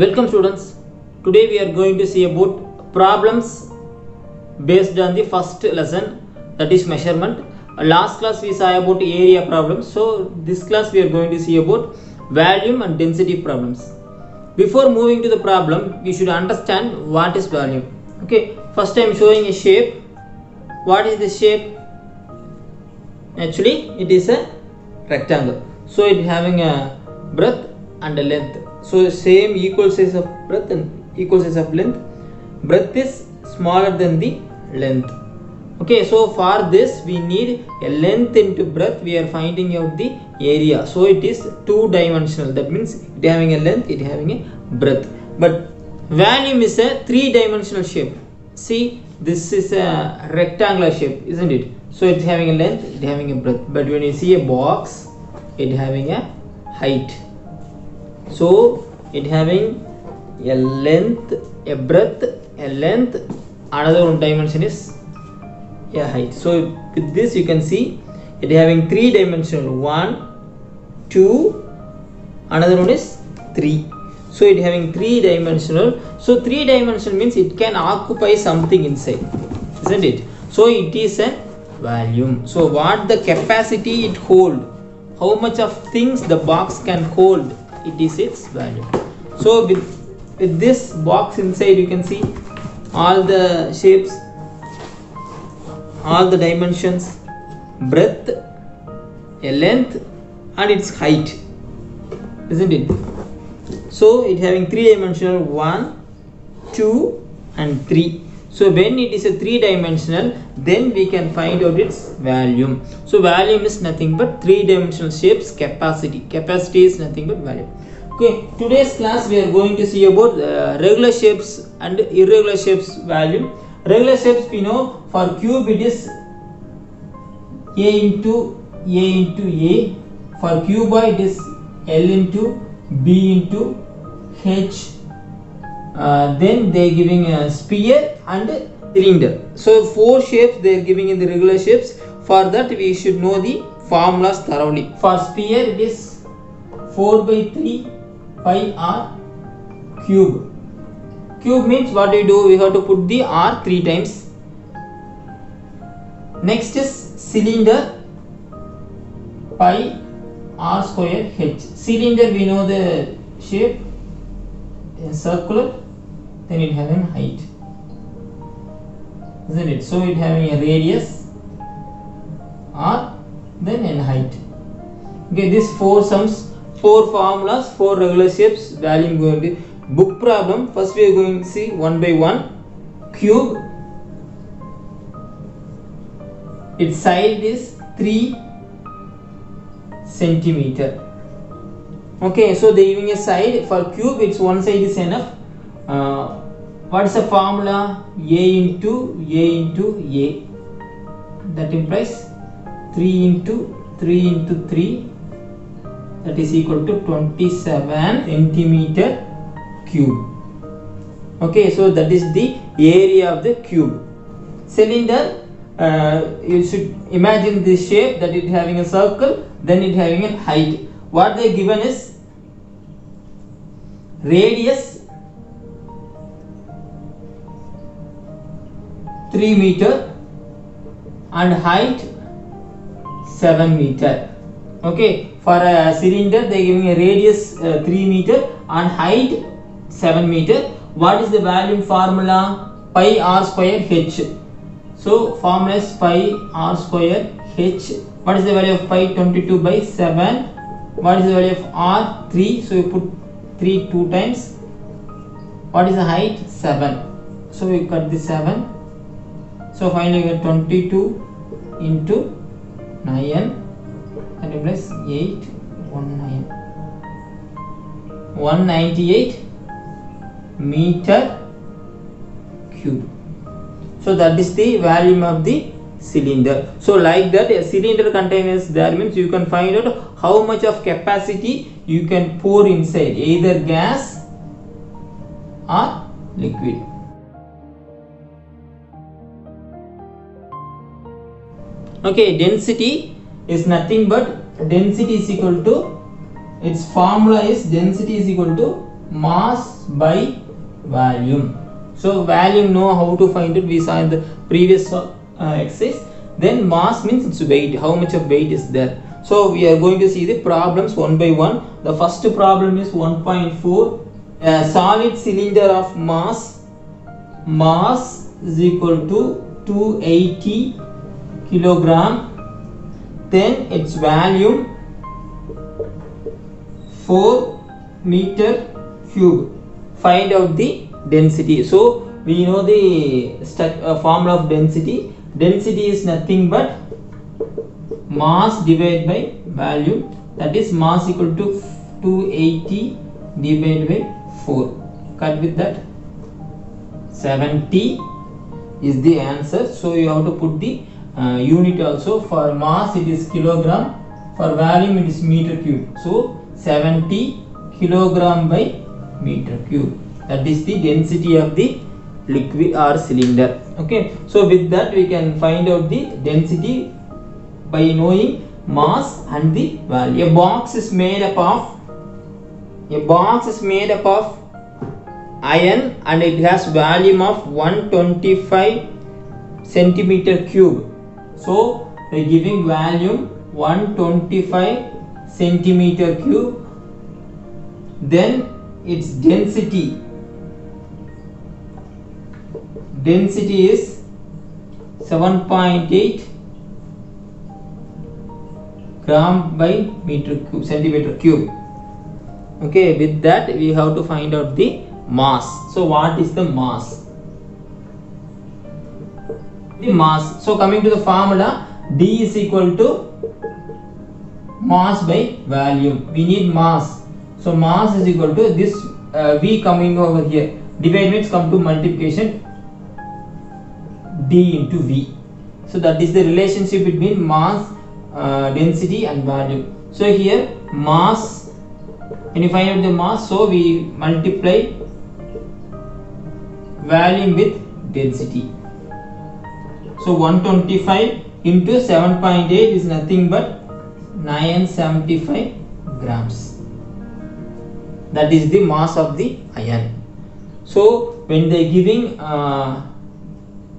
Welcome students. Today we are going to see about problems based on the first lesson that is measurement. Last class we saw about area problems. So this class we are going to see about volume and density problems. Before moving to the problem, we should understand what is volume. Okay, first I am showing a shape. What is the shape? Actually, it is a rectangle. So it having a breadth and a length. So same equal size of breadth and equal size of length. Breadth is smaller than the length. Okay, so for this we need a length into breadth. We are finding out the area. So it is two dimensional. That means it having a length, it having a breadth. But volume is a three dimensional shape. See, this is a rectangular shape, isn't it? So it's having a length, it having a breadth. But when you see a box, it having a height. So it having a length, a breadth, a length. Another one dimension is a height. So with this you can see it having three dimensional one, two, another one is three. So it having three dimensional. So three dimensional means it can occupy something inside, isn't it? So it is a volume. So what the capacity it hold, how much of things the box can hold, it is its value. So with with this box inside you can see all the shapes all the dimensions breadth a length and its height isn't it? So it having three dimensional one two and three. So when it is a three dimensional then we can find out its volume. So volume is nothing but three dimensional shapes capacity. Capacity is nothing but volume okay today's class we are going to see about uh, regular shapes and irregular shapes volume regular shapes we know for cube it is a into a into a. For cuboid it is l into b into h. Uh, then they are giving a sphere and a cylinder. So four shapes they are giving in the regular shapes. For that we should know the formulas thoroughly. For sphere it is 4 by 3 pi r cube. Cube means what we do? We have to put the r three times. Next is cylinder pi r square h. Cylinder we know the shape circular then it having height isn't it? So it having a radius r then in height. Okay this four sums four formulas four regular shapes value going to book problem first we are going to see one by one cube. Its side is 3 centimeter. Okay so they giving a side for cube it's one side is enough. Uh, what is the formula? A into a into a. That implies 3 into 3 into 3 that is equal to 27 centimeter cube. Okay so that is the area of the cube. Cylinder uh, you should imagine this shape that it having a circle then it having a height. What they given is radius 3 meter and height 7 meter. Okay for a cylinder they giving a radius uh, 3 meter and height 7 meter. What is the volume formula? Pi r square h. So formula is pi r square h. What is the value of pi? 22 by 7 what is the value of r? 3 so you put 3 two times. What is the height? 7 so we cut the 7 so finally we get 22 into 9 and replace 8 19 198 meter cube. So that is the volume of the cylinder. So like that a cylinder contains there means you can find out how much of capacity you can pour inside either gas or liquid. Okay density is nothing but density is equal to its formula is density is equal to mass by volume. So volume know how to find it. We saw in the previous uh, exercise then mass means its weight. How much of weight is there? So we are going to see the problems one by one. The first problem is 1.4 a solid cylinder of mass mass is equal to 280 kilogram then its volume 4 meter cube. Find out the density. So we know the uh, formula of density. Density is nothing but mass divided by volume that is mass equal to 280 divided by 4 cut with that. 70 is the answer. So you have to put the uh, unit also. For mass it is kilogram. For volume it is meter cube. So 70 kilogram by meter cube. That is the density of the liquid or cylinder. Okay. So with that we can find out the density by knowing mass and the value. A box is made up of a box is made up of iron and it has volume of 125 centimeter cube so by giving volume 125 centimeter cube then its density density is 7.8 gram by meter cube centimeter cube. Okay with that we have to find out the mass. So what is the mass the mass. So coming to the formula d is equal to mass by volume we need mass. So mass is equal to this uh, v coming over here. Divide means come to multiplication d into v. So that is the relationship between mass uh, density and volume so here mass when you find out the mass so we multiply volume with density so 125 into 7.8 is nothing but 975 grams. That is the mass of the iron. So when they are giving uh,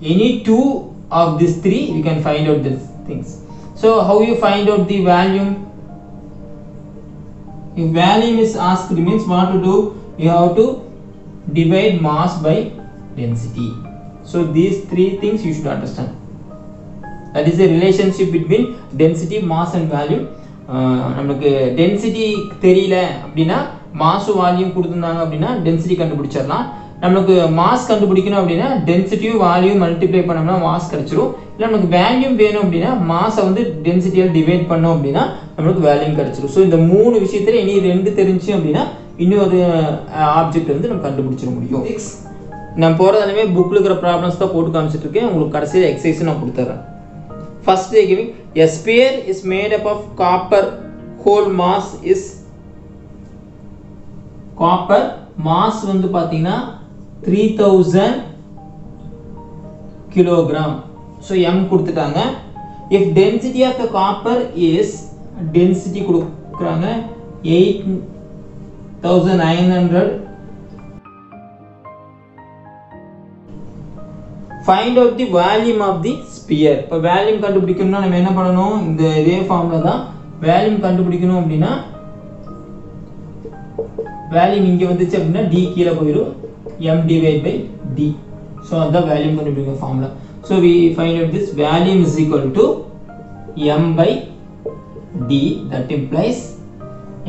any two of these three we can find out these things. So how you find out the volume if volume is asked means what to do? You have to divide mass by density so these three things you should understand. That is the relationship between density mass and value. Uh, நம்மளுக்கு density தெரியல அப்படின்னா mass volume கொடுத்துருந்தாங்க அப்படின்னா density கண்டுபிடிச்சிடலாம். நம்மளுக்கு mass கண்டுபிடிக்கணும் அப்படின்னா டென்சிட்டியும் வால்யூம் மல்டிப்ளை பண்ணோம்னா மாஸ் கிடைச்சிரும். இல்லை நமக்கு வேல்யூம் வேணும் அப்படின்னா மாஸை வந்து டென்சிட்டியால் டிவைட் பண்ணோம் அப்படின்னா நம்மளுக்கு வேல்யூம் கிடைச்சிரும். ஸோ இந்த மூணு விஷயத்துல இனி ரெண்டு தெரிஞ்சு அப்படின்னா இன்னொரு uh, ஆப்ஜெக்ட் வந்து நம்ம கண்டுபிடிச்சிட முடியும். நான் போகிறதாலுமே புக்கில் இருக்கிற ப்ராப்ளம்ஸ் தான் போட்டு காமிச்சிட்டு இருக்கேன் உங்களுக்கு கடைசியில் எக்ஸசைஸ் நான் கொடுத்துட்றேன் first they giving a is is made up of copper. Whole mass is copper. வந்து பார்த்தீங்கன்னா three thousand kilogram so M கொடுத்துட்டாங்க. If density of the copper is density கொடுக்குறாங்க eight thousand nine hundred find out the volume of the sphere இப்போ வேல்யூம் கண்டுபிடிக்கணும்னா நம்ம என்ன பண்ணணும்? இந்த இதே ஃபார்ம்ல தான் வேல்யூம் கண்டுபிடிக்கணும் அப்படின்னா வேல்யூம் இங்கே வந்துச்சு அப்படின்னா டி கீழே போயிடும். M divide by D so அதுதான் வேல்யூம் கண்டுபிடிக்கிற formula so we find out this volume is equal to M by D that implies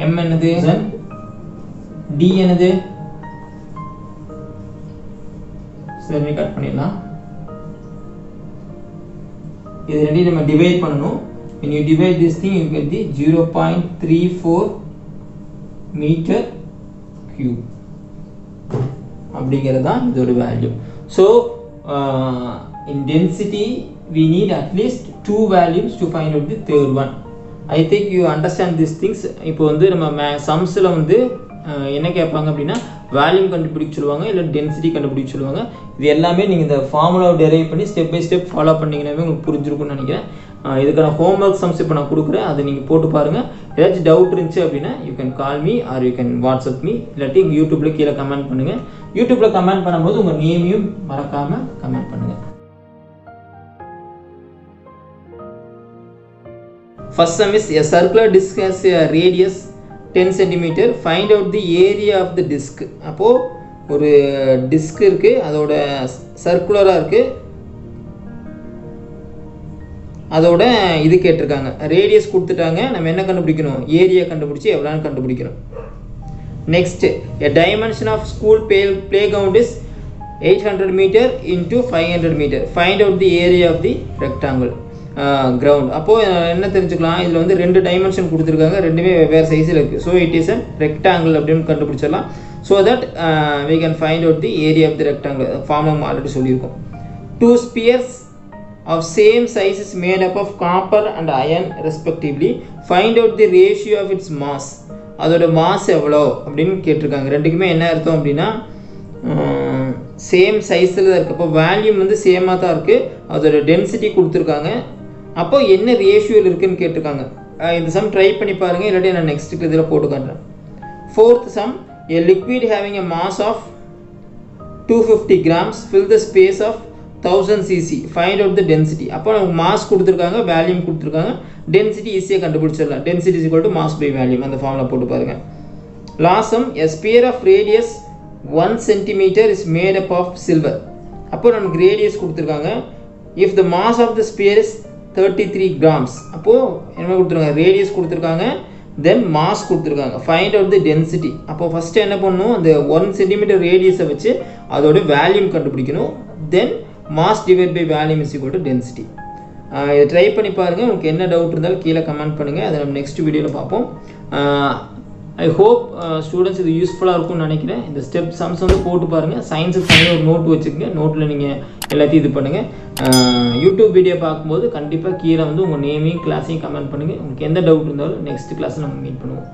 M என்னது? டி என்னது? சரி கட் பண்ணிடலாம். இது ரெண்டையும் நம்ம டிவைட் பண்ணணும். When you divide this thing you get the 0.34 metre cube அப்படிங்கிறது தான் இதோட value so in density we need at least two values to find out the third one I think you understand this things இப்போ வந்து நம்ம மே சம்ஸில் வந்து என்ன கேட்பாங்க அப்படின்னா வேல்யூம் கண்டுபிடிக்க சொல்லுவாங்க இல்லை டென்சிட்டி கண்டுபிடிக்க சொல்லுவாங்க. இது எல்லாமே நீங்கள் இந்த ஃபார்முலாவை டெரைவ் பண்ணி ஸ்டெப் பை ஸ்டெப் ஃபாலோ பண்ணிங்கன்னாவே உங்களுக்கு புரிஞ்சிருக்கும்னு நினைக்கிறேன். இதுக்கான இதுக்கான ஹோம்ஒர்க் சம்ஸ் இப்போ நான் கொடுக்குறேன். அதை நீங்கள் போட்டு பாருங்கள் ஏதாச்சும் டவுட் இருந்துச்சு அப்படின்னா you can call me or you can WhatsApp me இல்லாட்டி யூடியூப்பில் கீழே கமெண்ட் பண்ணுங்கள் யூடியூப்பில் கமெண்ட் பண்ணும்போது உங்கள் நேமையும் மறக்காமல் கமெண்ட் பண்ணுங்கள் First sum is a circular disc has a radius. Ten centimetre find out the area of the disc அப்போது ஒரு டிஸ்க் இருக்குது அதோட சர்க்குலராக இருக்குது அதோட இது கேட்டிருக்காங்க. ரேடியஸ் கொடுத்துட்டாங்க. நம்ம என்ன கண்டுபிடிக்கணும்? ஏரியா கண்டுபிடிச்சி எவ்வளோன்னு கண்டுபிடிக்கணும். Next a dimension of school pay play ground is eight hundred metre into five hundred metre find out the area of the rectangle ground அப்போது என்ன தெரிஞ்சுக்கலாம்? இதில் வந்து ரெண்டு டைமென்ஷன் கொடுத்துருக்காங்க. ரெண்டுமே வெவ்வேறு சைஸில் இருக்குது so it is an rectangle அப்படின்னு கண்டுபிடிச்சிடலாம். So that we can find out the area of the rectangle form நம்ம ஆல்ரெடி சொல்லியிருக்கோம். Two spheres of same size is made up of copper and iron respectively find out the ratio of its mass அதோட mass எவ்வளோ அப்படின்னு கேட்டிருக்காங்க. ரெண்டுக்குமே என்ன அர்த்தம் அப்படின்னா சேம் சைஸில் தான் இருக்குது அப்போ வேல்யூம் வந்து சேமாக தான் இருக்குது அதோட டென்சிட்டி கொடுத்துருக்காங்க. அப்போ என்ன ரேஷியோவில் இருக்குன்னு கேட்டிருக்காங்க. இந்த சம் ட்ரை பண்ணி பாருங்கள் இல்லாட்டி நான் நெக்ஸ்ட் இதில் போட்டு fourth sum a liquid having a mass of two fifty grams fill the space of thousand CC find out the density அப்போ நமக்கு மாஸ் கொடுத்துருக்காங்க வேல்யூம் கொடுத்துருக்காங்க. டென்சிட்டி ஈஸியாக கண்டுபிடிச்சிடலாம். Density is to mass by volume அந்த ஃபார்மில் போட்டு பாருங்கள் last sum a sphere of radius one centimetre is made up of silver அப்போ நமக்கு ரேடியஸ் கொடுத்துருக்காங்க. If the mass of the sphere is thirty three grams அப்போது என்ன கொடுத்துருக்காங்க. ரேடியஸ் கொடுத்துருக்காங்க. தென் மாஸ் கொடுத்துருக்காங்க. ஃபைண்ட் அவுட் தி டென்சிட்டி அப்போ first என்ன பண்ணணும் அந்த ஒன் சென்டிமீட்டர் ரேடியஸை வச்சு அதோட வேல்யூம் கண்டுபிடிக்கணும். Then mass divide by volume is equal to density இதை ட்ரை பண்ணி பாருங்கள் உங்களுக்கு என்ன டவுட் இருந்தாலும் கீழே கமெண்ட் பண்ணுங்கள் அதை நம்ம நெக்ஸ்ட் வீடியோவில் பார்ப்போம். ஐ ஹோப் ஸ்டூடெண்ட்ஸ் இது யூஸ்ஃபுல்லாக இருக்கும்னு நினைக்கிறேன். இந்த ஸ்டெப் சம்ஸ் வந்து போட்டு பாருங்கள் சயின்ஸுக்கு தனியாக ஒரு நோட் வச்சுக்கோங்க. நோட்டில் நீங்கள் எல்லாத்தையும் இது பண்ணுங்கள் யூடியூப் வீடியோ பார்க்கும்போது கண்டிப்பாக கீழே வந்து உங்கள் நேமையும் கிளாஸையும் கமெண்ட் பண்ணுங்கள் உங்களுக்கு எந்த டவுட் இருந்தாலும் நெக்ஸ்ட் கிளாஸ் நம்ம மீட் பண்ணுவோம்.